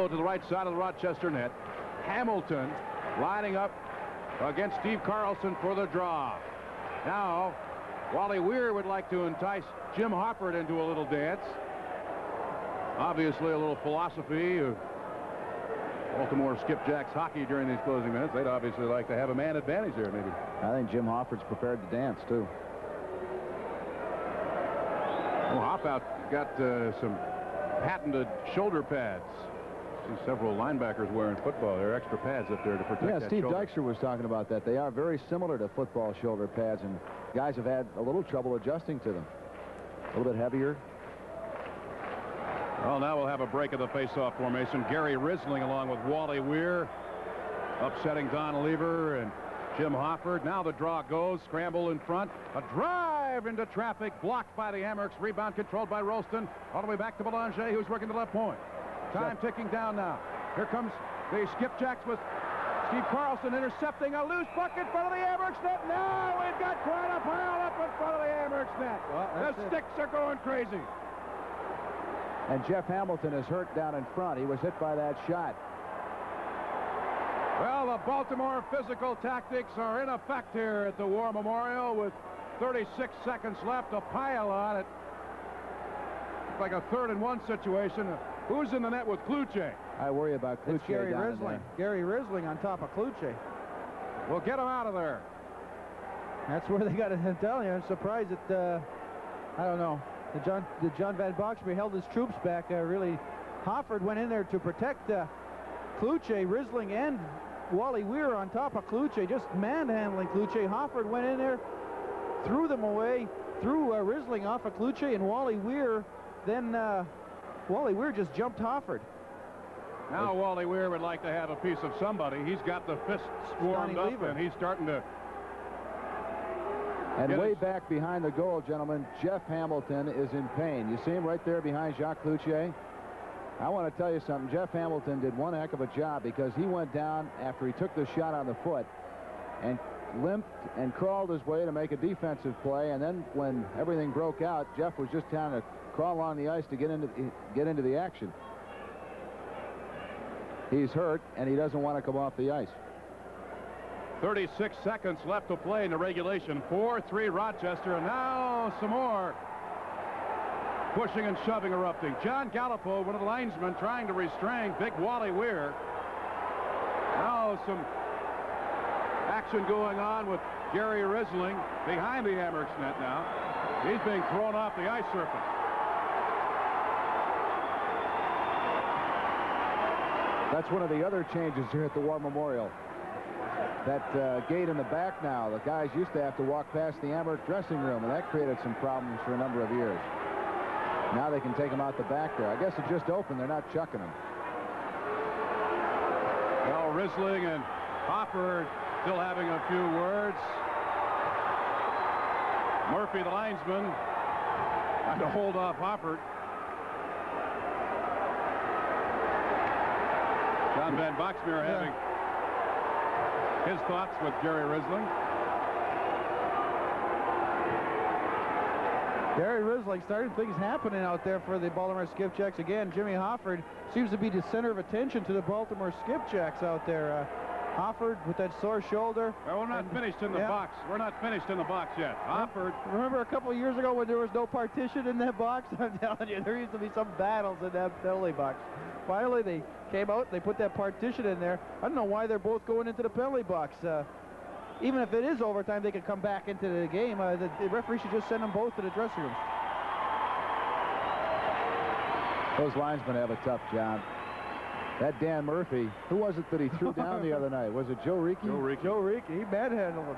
go to the right side of the Rochester net. Hamilton lining up against Steve Carlson for the draw. Now, Wally Weir would like to entice Jim Hofford into a little dance. Obviously, a little philosophy of Baltimore skipjacks hockey during these closing minutes. They'd obviously like to have a man advantage there, maybe. I think Jim Hofford's prepared to dance, too. Well, Hop out got uh, some patented shoulder pads. See several linebackers wearing football. There are extra pads up there to protect Yeah, Steve shoulder. Dykstra was talking about that. They are very similar to football shoulder pads, and guys have had a little trouble adjusting to them. A little bit heavier. Well, now we'll have a break of the face-off formation. Gary Rissling along with Wally Weir upsetting Don Lever and Jim Hofford. Now the draw goes. Scramble in front. A drive into traffic blocked by the Amerks. Rebound controlled by Rolston. All the way back to Belanger who's working the left point. Time ticking down now. Here comes the skipjacks with Steve Carlson intercepting a loose puck in front of the Amerks net. Now we've got quite a pile up in front of the Amerks net. that's the it. sticks are going crazy. And Jeff Hamilton is hurt down in front. He was hit by that shot. Well, the Baltimore physical tactics are in effect here at the War Memorial with 36 seconds left. A pile on it. Looks like a third and one situation. Who's in the net with Cloutier? I worry about It's Cloutier Gary down in Rissling. Gary Rissling on top of Cloutier. Well, get him out of there. That's where they got to I'm telling you, I'm surprised that, uh, I don't know, the John, the John Van Boxmeer held his troops back. Uh, really, Hofford went in there to protect uh, Cloutier, Rissling, and Wally Weir on top of Cloutier, just manhandling Cloutier. Hofford went in there, threw them away, threw uh, Rissling off of Cloutier, and Wally Weir, then uh, Wally Weir just jumped Hofford. Now Wally Weir would like to have a piece of somebody. He's got the fists warmed Johnny up, Lever. and he's starting to And way it. back behind the goal, gentlemen, Jeff Hamilton is in pain. You see him right there behind Jacques Cloutier? I want to tell you something. Jeff Hamilton did one heck of a job because he went down after he took the shot on the foot and limped and crawled his way to make a defensive play. And then when everything broke out, Jeff was just trying to crawl on the ice to get into get into the action. He's hurt and he doesn't want to come off the ice. 36 seconds left to play in the regulation. 4-3 Rochester, and now some more pushing and shoving erupting. John Gallipo, one of the linesmen, trying to restrain Big Wally Weir. Now some action going on with Gary Rissling behind the Amerks net now. He's being thrown off the ice surface. That's one of the other changes here at the War Memorial. That uh, gate in the back now, the guys used to have to walk past the Amerks dressing room, and that created some problems for a number of years. Now they can take them out the back there. I guess it just opened. They're not chucking them. Well, Rissling and Hofford still having a few words. Murphy, the linesman, trying to hold off Hofford. John Van Boxmeer having his thoughts with Gary Rissling. Gary Rissling started things happening out there for the Baltimore Skipjacks. Again, Jimmy Hofford seems to be the center of attention to the Baltimore Skipjacks out there. Uh, Hofford with that sore shoulder. Well, we're not And- finished in the yeah. box. We're not finished in the box yet. Hofford Remember a couple of years ago when there was no partition in that box? I'm telling you, there used to be some battles in that penalty box. Finally, they came out, they put that partition in there. I don't know why they're both going into the penalty box. Uh, even if it is overtime, they could come back into the game. Uh, the, the referee should just send them both to the dressing rooms. Those linesmen have a tough job. That Dan Murphy, who was it that he threw down the other night? Was it Joe Reekie? Joe Reekie. Joe Reek, he manhandled him.